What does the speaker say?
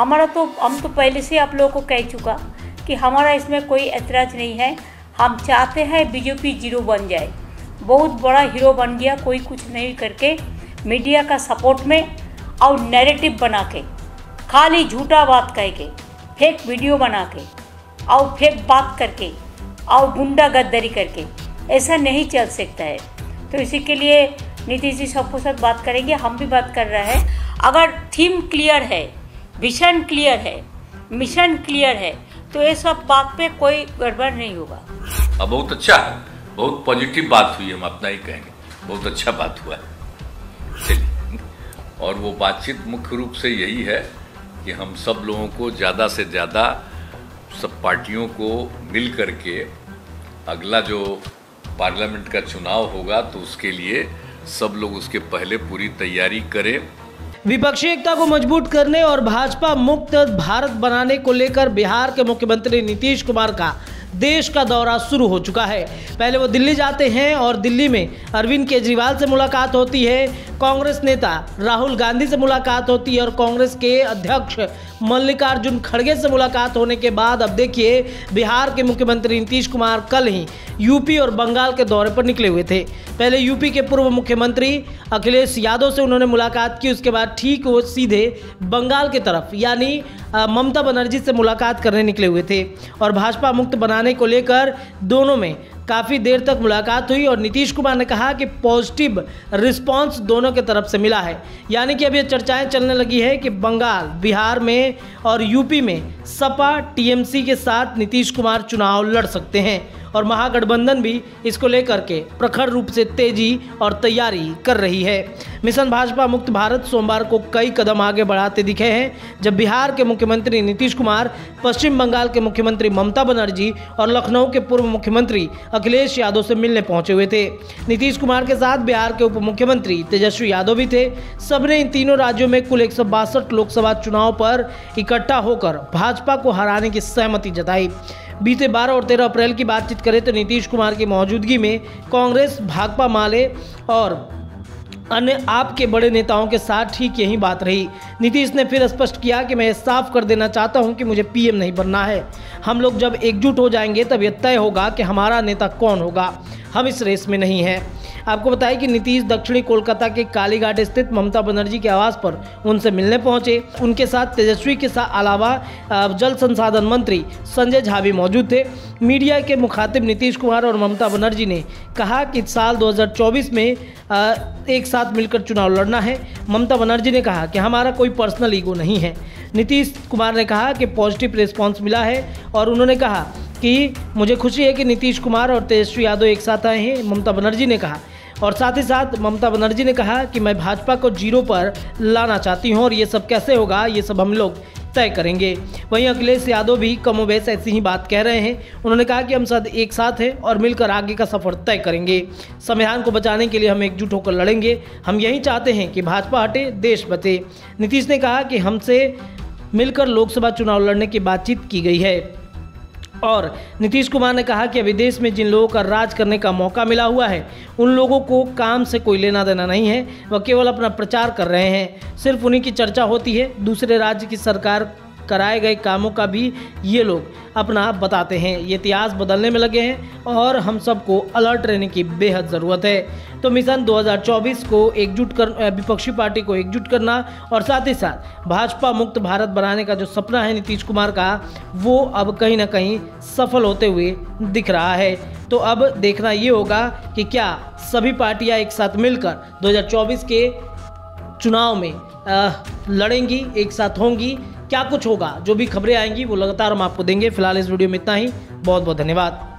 हमारा तो हम तो पहले से आप लोगों को कह चुका कि हमारा इसमें कोई ऐतराज़ नहीं है। हम चाहते हैं बीजेपी ज़ीरो बन जाए। बहुत बड़ा हीरो बन गया कोई कुछ नहीं करके मीडिया का सपोर्ट में और नैरेटिव बना के, खाली झूठा बात कह के फेक वीडियो बना के, और फेक बात करके, और गुंडा गद्दारी करके, ऐसा नहीं चल सकता है। तो इसी के लिए नीतीश जी सबको साथ बात करेंगे। हम भी बात कर रहे हैं। अगर थीम क्लियर है विजन क्लियर है मिशन क्लियर है तो ये सब बात पे कोई गड़बड़ नहीं होगा। अब बहुत अच्छा है, बहुत पॉजिटिव बात हुई हम अपना ही कहेंगे। बहुत अच्छा बात हुआ है। और वो बातचीत मुख्य रूप से यही है कि हम सब लोगों को ज़्यादा से ज़्यादा सब पार्टियों को मिल करके अगला जो पार्लियामेंट का चुनाव होगा तो उसके लिए सब लोग उसके पहले पूरी तैयारी करें। विपक्षी एकता को मज़बूत करने और भाजपा मुक्त भारत बनाने को लेकर बिहार के मुख्यमंत्री नीतीश कुमार का देश का दौरा शुरू हो चुका है। पहले वो दिल्ली जाते हैं और दिल्ली में अरविंद केजरीवाल से मुलाकात होती है। कांग्रेस नेता राहुल गांधी से मुलाकात होती है और कांग्रेस के अध्यक्ष मल्लिकार्जुन खड़गे से मुलाकात होने के बाद अब देखिए, बिहार के मुख्यमंत्री नीतीश कुमार कल ही यूपी और बंगाल के दौरे पर निकले हुए थे। पहले यूपी के पूर्व मुख्यमंत्री अखिलेश यादव से उन्होंने मुलाकात की, उसके बाद ठीक वो सीधे बंगाल की तरफ़, यानी ममता बनर्जी से मुलाकात करने निकले हुए थे। और भाजपा मुक्त बनाने को लेकर दोनों में काफ़ी देर तक मुलाकात हुई और नीतीश कुमार ने कहा कि पॉजिटिव रिस्पांस दोनों के तरफ़ से मिला है। यानी कि अब ये चर्चाएँ चलने लगी है कि बंगाल, बिहार में और यूपी में सपा, टीएमसी के साथ नीतीश कुमार चुनाव लड़ सकते हैं और महागठबंधन भी इसको लेकर के प्रखर रूप से तेज़ी और तैयारी कर रही है। मिशन भाजपा मुक्त भारत सोमवार को कई कदम आगे बढ़ाते दिखे हैं, जब बिहार के मुख्यमंत्री नीतीश कुमार, पश्चिम बंगाल के मुख्यमंत्री ममता बनर्जी और लखनऊ के पूर्व मुख्यमंत्री अखिलेश यादव से मिलने पहुँचे हुए थे। नीतीश कुमार के साथ बिहार के उप मुख्यमंत्री तेजस्वी यादव भी थे। सबने इन तीनों राज्यों में कुल एक सौ बासठ लोकसभा चुनाव पर इकट्ठा होकर भाजपा को हराने की सहमति जताई। बीते 12 और 13 अप्रैल की बातचीत करें तो नीतीश कुमार की मौजूदगी में कांग्रेस, भाकपा, माले और अन्य आपके बड़े नेताओं के साथ ठीक यही बात रही। नीतीश ने फिर स्पष्ट किया कि मैं ये साफ़ कर देना चाहता हूँ कि मुझे पीएम नहीं बनना है। हम लोग जब एकजुट हो जाएँगे तब यह तय होगा कि हमारा नेता कौन होगा। हम इस रेस में नहीं हैं। आपको बताया कि नीतीश दक्षिणी कोलकाता के कालीघाट स्थित ममता बनर्जी के आवास पर उनसे मिलने पहुँचे। उनके साथ तेजस्वी के साथ अलावा जल संसाधन मंत्री संजय झा भी मौजूद थे। मीडिया के मुखातिब नीतीश कुमार और ममता बनर्जी ने कहा कि साल 2024 में एक साथ मिलकर चुनाव लड़ना है। ममता बनर्जी ने कहा कि हमारा कोई पर्सनल ईगो नहीं है। नीतीश कुमार ने कहा कि पॉजिटिव रिस्पांस मिला है और उन्होंने कहा कि मुझे खुशी है कि नीतीश कुमार और तेजस्वी यादव एक साथ आए हैं। ममता बनर्जी ने कहा और साथ ही साथ ममता बनर्जी ने कहा कि मैं भाजपा को ज़ीरो पर लाना चाहती हूँ और ये सब कैसे होगा, ये सब हम लोग तय करेंगे। वहीं अखिलेश यादव भी कमोबेश ऐसी ही बात कह रहे हैं। उन्होंने कहा कि हम सब एक साथ हैं और मिलकर आगे का सफ़र तय करेंगे। संविधान को बचाने के लिए हम एकजुट होकर लड़ेंगे। हम यही चाहते हैं कि भाजपा हटे, देश बचे। नीतीश ने कहा कि हमसे मिलकर लोकसभा चुनाव लड़ने की बातचीत की गई है। और नीतीश कुमार ने कहा कि अभी देश में जिन लोगों का राज करने का मौका मिला हुआ है, उन लोगों को काम से कोई लेना देना नहीं है, वह केवल अपना प्रचार कर रहे हैं। सिर्फ़ उन्हीं की चर्चा होती है, दूसरे राज्य की सरकार कराए गए कामों का भी ये लोग अपना बताते हैं। ये इतिहास बदलने में लगे हैं और हम सबको अलर्ट रहने की बेहद ज़रूरत है। तो मिशन 2024 को एकजुट कर विपक्षी पार्टी को एकजुट करना और साथ ही साथ भाजपा मुक्त भारत बनाने का जो सपना है नीतीश कुमार का, वो अब कहीं ना कहीं सफल होते हुए दिख रहा है। तो अब देखना ये होगा कि क्या सभी पार्टियाँ एक साथ मिलकर 2024 के चुनाव में लड़ेंगी, एक साथ होंगी। क्या कुछ होगा? जो भी खबरें आएँगी, वो लगातार हम आपको देंगे। फ़िलहाल इस वीडियो में इतना ही। बहुत बहुत धन्यवाद।